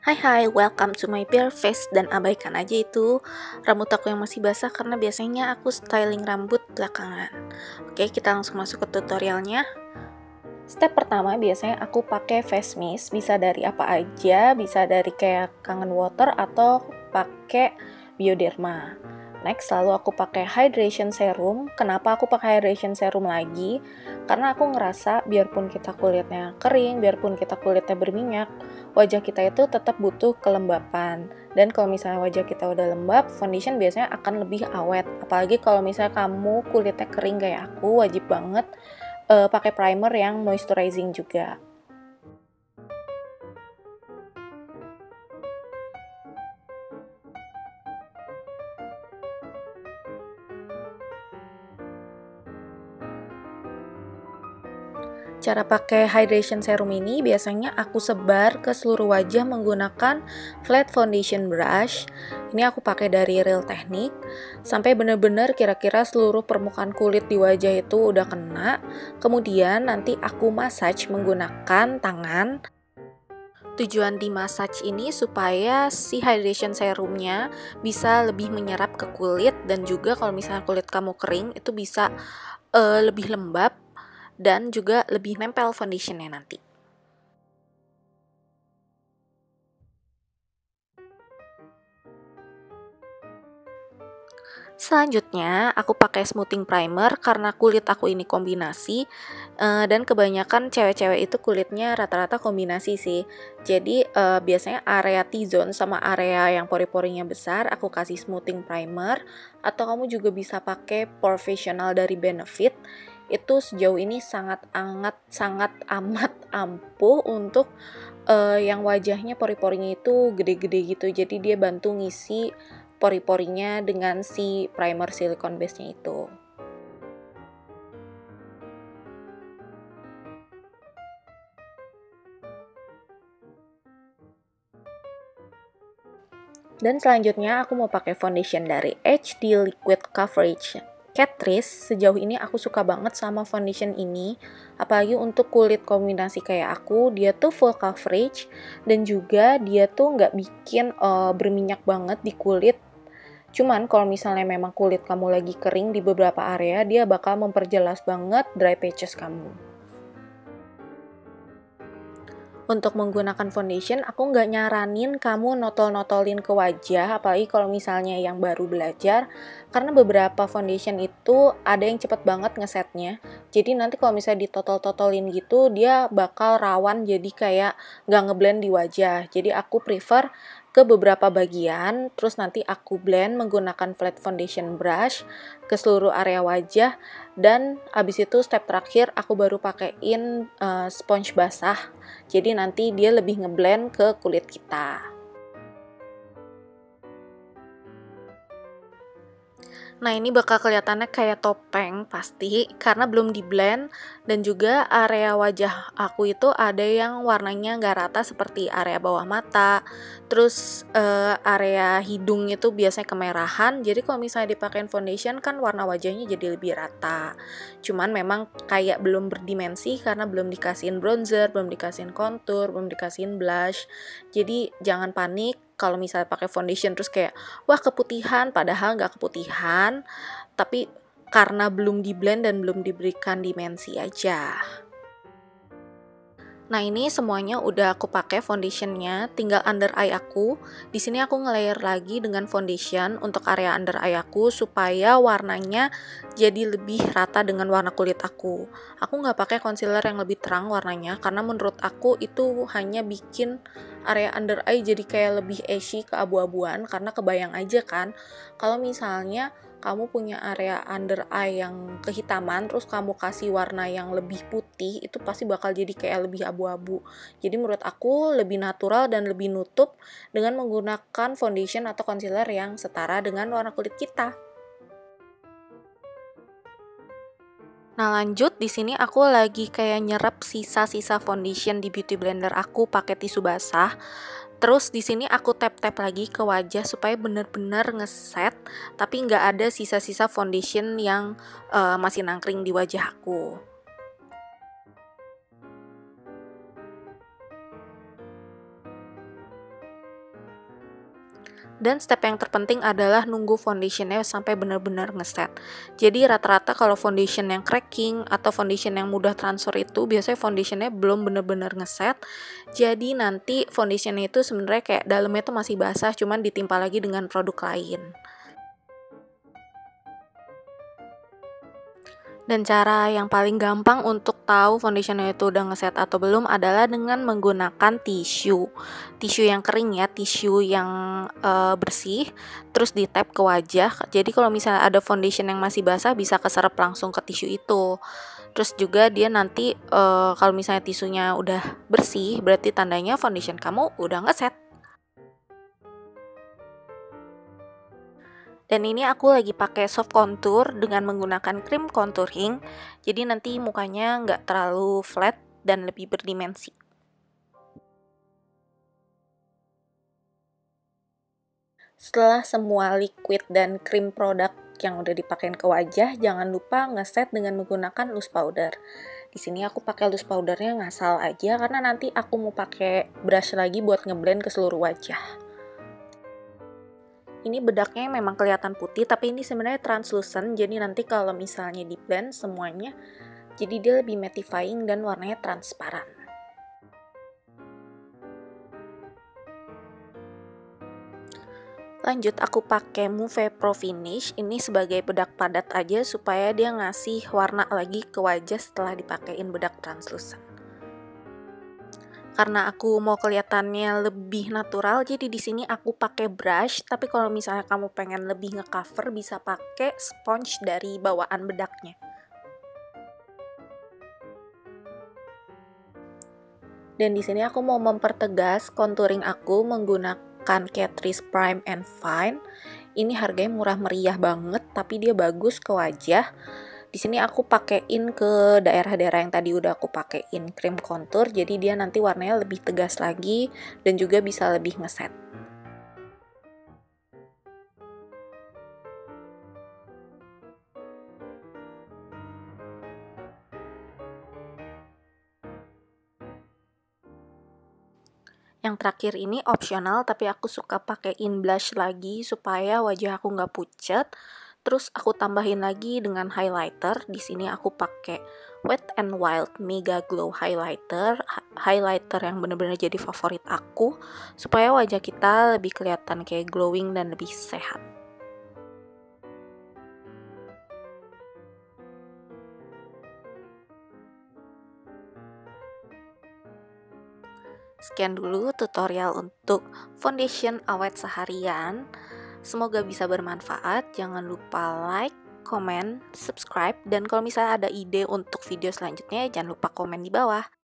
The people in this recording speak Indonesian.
Hai hai, welcome to my bare face dan abaikan aja itu rambut aku yang masih basah karena biasanya aku styling rambut belakangan. Oke, kita langsung masuk ke tutorialnya. Step pertama biasanya aku pakai face mist, bisa dari apa aja, bisa dari kayak kangen water atau pakai bioderma. Next, lalu aku pakai hydration serum. Kenapa aku pakai hydration serum lagi? Karena aku ngerasa biarpun kita kulitnya kering, biarpun kita kulitnya berminyak, wajah kita itu tetap butuh kelembapan. Dan kalau misalnya wajah kita udah lembab, foundation biasanya akan lebih awet. Apalagi kalau misalnya kamu kulitnya kering kayak aku, wajib banget uh, pakai primer yang moisturizing juga. Cara pakai hydration serum ini biasanya aku sebar ke seluruh wajah menggunakan flat foundation brush. Ini aku pakai dari Real Technique sampai benar-benar kira-kira seluruh permukaan kulit di wajah itu udah kena. Kemudian nanti aku massage menggunakan tangan. Tujuan di massage ini supaya si hydration serumnya bisa lebih menyerap ke kulit dan juga kalau misalnya kulit kamu kering itu bisa uh, lebih lembab dan juga lebih nempel foundationnya nanti. Selanjutnya, aku pakai smoothing primer karena kulit aku ini kombinasi uh, dan kebanyakan cewek-cewek itu kulitnya rata-rata kombinasi sih. Jadi uh, biasanya area T-zone sama area yang pori-porinya besar aku kasih smoothing primer atau kamu juga bisa pakai professional dari Benefit itu sejauh ini sangat sangat sangat amat ampuh untuk uh, yang wajahnya pori-porinya itu gede-gede gitu. Jadi dia bantu ngisi pori-porinya dengan si primer silicone base-nya itu. Dan selanjutnya aku mau pakai foundation dari HD Liquid Coverage Catrice, sejauh ini aku suka banget sama foundation ini, apalagi untuk kulit kombinasi kayak aku, dia tuh full coverage dan juga dia tuh nggak bikin uh, berminyak banget di kulit. Cuman kalau misalnya memang kulit kamu lagi kering di beberapa area, dia bakal memperjelas banget dry patches kamu untuk menggunakan foundation, aku nggak nyaranin kamu notol-notolin ke wajah, apalagi kalau misalnya yang baru belajar, karena beberapa foundation itu ada yang cepet banget ngesetnya. Jadi nanti kalau misalnya ditotol-totolin gitu, dia bakal rawan jadi kayak nggak ngeblend di wajah. Jadi aku prefer ke beberapa bagian, terus nanti aku blend menggunakan flat foundation brush ke seluruh area wajah, dan abis itu step terakhir aku baru pakaiin uh, sponge basah, jadi nanti dia lebih ngeblend ke kulit kita. Nah ini bakal kelihatannya kayak topeng pasti karena belum di blend dan juga area wajah aku itu ada yang warnanya nggak rata seperti area bawah mata. Terus uh, area hidung itu biasanya kemerahan. Jadi kalau misalnya dipakein foundation kan warna wajahnya jadi lebih rata. Cuman memang kayak belum berdimensi karena belum dikasihin bronzer belum dikasihin contour belum dikasihin blush. Jadi jangan panik kalau misalnya pakai foundation terus kayak wah keputihan padahal nggak keputihan tapi karena belum di blend dan belum diberikan dimensi aja Nah ini semuanya udah aku pakai foundationnya, tinggal under eye aku. Di sini aku ngelayer lagi dengan foundation untuk area under eye aku supaya warnanya jadi lebih rata dengan warna kulit aku. Aku nggak pakai concealer yang lebih terang warnanya karena menurut aku itu hanya bikin area under eye jadi kayak lebih ashy ke abu-abuan karena kebayang aja kan kalau misalnya kamu punya area under eye yang kehitaman terus kamu kasih warna yang lebih putih itu pasti bakal jadi kayak lebih abu-abu. Jadi menurut aku lebih natural dan lebih nutup dengan menggunakan foundation atau concealer yang setara dengan warna kulit kita Nah lanjut di sini aku lagi kayak nyerap sisa-sisa foundation di beauty blender aku pakai tisu basah. Terus di sini aku tap-tap lagi ke wajah supaya bener-bener ngeset, tapi nggak ada sisa-sisa foundation yang uh, masih nangkring di wajah aku. Dan step yang terpenting adalah nunggu foundationnya sampai benar-benar ngeset. Jadi rata-rata kalau foundation yang cracking atau foundation yang mudah transfer itu biasanya foundationnya belum benar-benar ngeset. Jadi nanti foundationnya itu sebenarnya kayak dalamnya itu masih basah, cuman ditimpa lagi dengan produk lain. Dan cara yang paling gampang untuk tahu foundationnya itu udah ngeset atau belum adalah dengan menggunakan tisu. Tisu yang kering ya, tisu yang uh, bersih, terus di tap ke wajah. Jadi kalau misalnya ada foundation yang masih basah bisa keserap langsung ke tisu itu. Terus juga dia nanti uh, kalau misalnya tisunya udah bersih, berarti tandanya foundation kamu udah ngeset. Dan ini aku lagi pakai soft contour dengan menggunakan krim contouring. Jadi nanti mukanya nggak terlalu flat dan lebih berdimensi. Setelah semua liquid dan krim produk yang udah dipakein ke wajah, jangan lupa ngeset dengan menggunakan loose powder. Di sini aku pakai loose powdernya ngasal aja karena nanti aku mau pakai brush lagi buat ngeblend ke seluruh wajah ini bedaknya memang kelihatan putih tapi ini sebenarnya translucent. Jadi nanti kalau misalnya di blend semuanya jadi dia lebih mattifying dan warnanya transparan. Lanjut aku pakai Move Pro Finish. Ini sebagai bedak padat aja supaya dia ngasih warna lagi ke wajah setelah dipakein bedak translucent karena aku mau kelihatannya lebih natural jadi di sini aku pakai brush. Tapi kalau misalnya kamu pengen lebih ngecover bisa pakai sponge dari bawaan bedaknya. Dan di sini aku mau mempertegas contouring aku menggunakan Catrice Prime and Fine. Ini harganya murah meriah banget tapi dia bagus ke wajah di sini aku pakein ke daerah-daerah yang tadi udah aku pakein krim contour jadi dia nanti warnanya lebih tegas lagi dan juga bisa lebih ngeset. Yang terakhir ini opsional tapi aku suka pakein blush lagi supaya wajah aku nggak pucat Terus aku tambahin lagi dengan highlighter. Di sini aku pakai Wet and Wild Mega Glow Highlighter. Highlighter yang bener-bener jadi favorit aku supaya wajah kita lebih kelihatan kayak glowing dan lebih sehat. Sekian dulu tutorial untuk foundation awet seharian. Semoga bisa bermanfaat. Jangan lupa like, komen, subscribe, dan kalau misalnya ada ide untuk video selanjutnya, jangan lupa komen di bawah.